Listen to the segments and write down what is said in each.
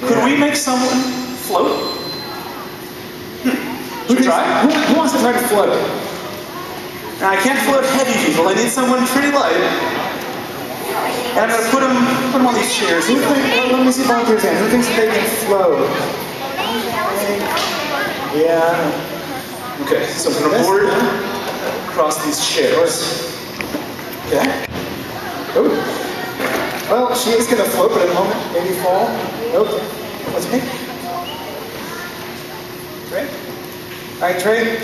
Could we make someone float? Hmm. Who, Should we try? who, who wants to try to float? Now, I can't float heavy people. I need someone pretty light. And I'm gonna put them, put them on these chairs. Who think, let, me see volunteers hand. Who thinks that they can float? Yeah. Okay, so I'm gonna board across these chairs. Okay. Oh. Well, she is gonna float, but in a moment, maybe fall. Okay. What's me? Trey? All right, Trey.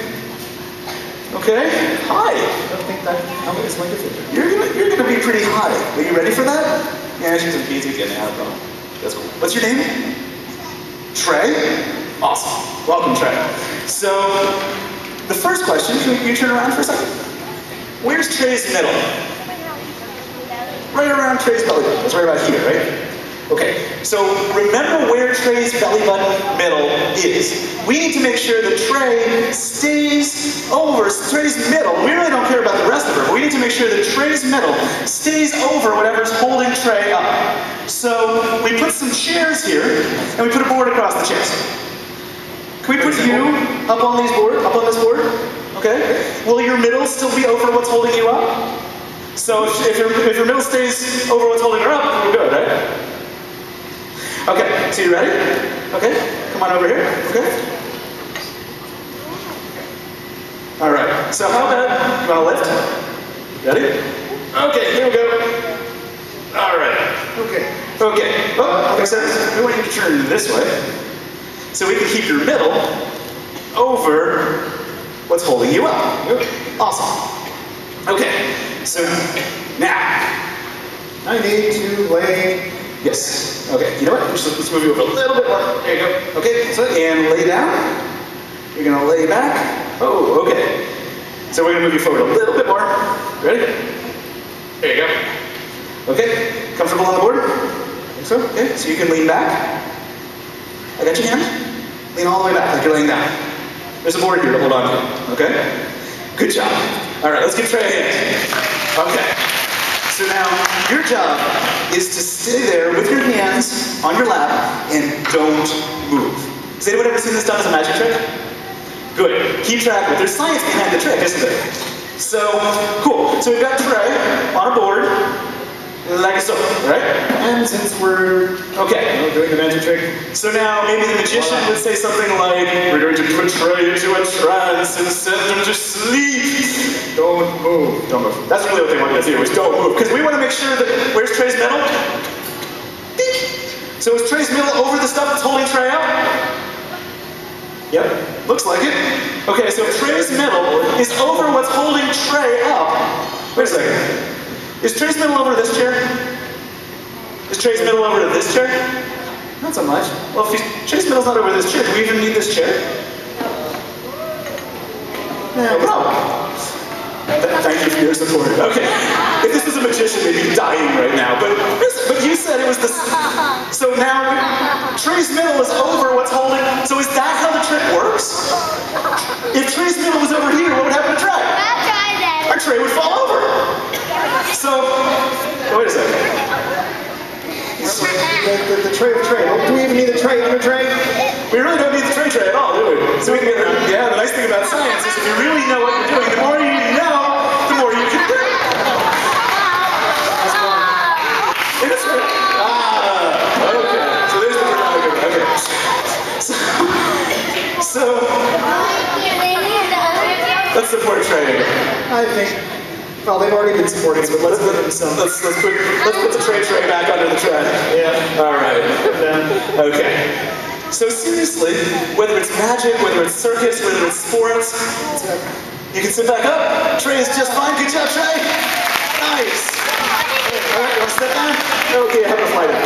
Okay. Hi. I don't think that helmet is going to fit you. You're gonna, you're gonna be pretty high. Are you ready for that? Yeah, she's easy to get in. No problem. That's cool. What's your name? Trey. Awesome. Welcome, Trey. So, the first question. Can you turn around for a second? Where's Trey's middle? Right around Trey's belly button. That's right about here, right? Okay, so remember where Trey's belly button middle is. We need to make sure that Trey stays over, Trey's middle, we really don't care about the rest of her, but we need to make sure that Trey's middle stays over whatever's holding Trey up. So we put some chairs here, and we put a board across the chairs. Can we put you up on these board, up on this board? Okay. Will your middle still be over what's holding you up? So if, if, your, if your middle stays over what's holding her up, we're good, right? Okay, so you ready? Okay, come on over here. Okay. All right. So how about you want to lift? Ready? Okay, here we go. All right. Okay. Okay. Well, makes sense. We want you to turn this way, so we can keep your middle over what's holding you up. Okay. Awesome. Okay. So now, I need to lay. Yes. Okay. You know what? Let's, let's move you over a little bit more. There you go. Okay. So and lay down. You're gonna lay back. Oh, okay. So we're gonna move you forward a little bit more. Ready? There you go. Okay. Comfortable on the board? Think so? Okay. So you can lean back. I got your hand. Lean all the way back like you're laying down. There's a board here to hold on to. Okay? Good job. All right, let's give Trey a hand. Okay. So now your job is to stay there with your hands on your lap and don't move. Has anyone ever seen this done as a magic trick? Good. Keep track of it. There's science behind the trick, isn't there? So, cool. So we've got Trey on a board, like so, right? And since we're Okay. know, doing the magic trick, So now maybe the magician would say something like, We're going to put Trey into a trance and send him to sleep. Move. Don't move. That's really what they wanted us to do, was don't move. Because we want to make sure that, where's Trey's metal? So is Trey's middle over the stuff that's holding Trey up? Yep, looks like it. Okay, so Trey's middle is over what's holding Trey up. Wait a second. Is Trey's middle over this chair? Is Trey's middle over to this chair? Not so much. Well, if Trey's middle's not over this chair, do we even need this chair? No problem. Th- Thank you for your support. Okay. If this was a magician, they'd be dying right now. But but you said it was the. So now Trey's middle is over what's holding. So is that how the trick works? If Trey's middle was over here, what would happen to Trey? Our Trey would fall over. So, wait a second. The, the, the tray of tray. Do we even need a tray under Trey? We really don't need the tray tray at all, do we? So we can get, yeah, the nice thing about science is if you really know what you're doing, the more let's support Trey. I think. Well, they've already been supporting us, but let's put them some. Let's let's put let's put the tray train back under the tray. Yeah. All right. Okay. So seriously, whether it's magic, whether it's circus, whether it's sports, you can sit back up. Trey is just fine. Good job, Trey. Nice. All right, you want to step down? Okay, I have a fly down.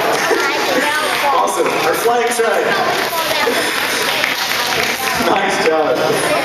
Awesome. Our flying Trey. Nice job.